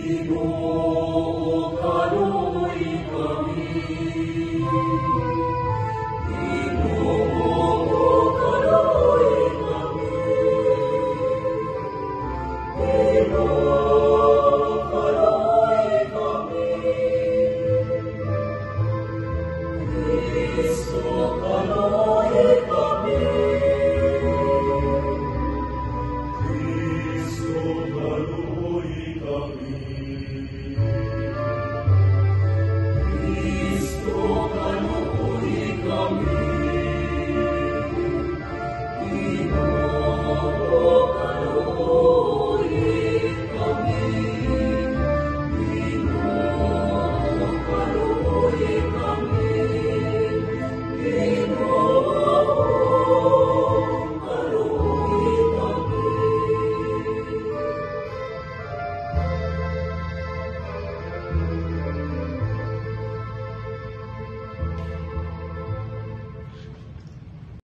Ginoo, kanunoy kami. Oh,